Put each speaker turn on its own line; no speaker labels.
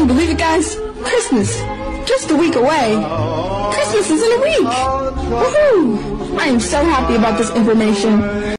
Can you believe it, guys? Christmas. Just a week away. Christmas is in a week. Woohoo! I am so happy about this information.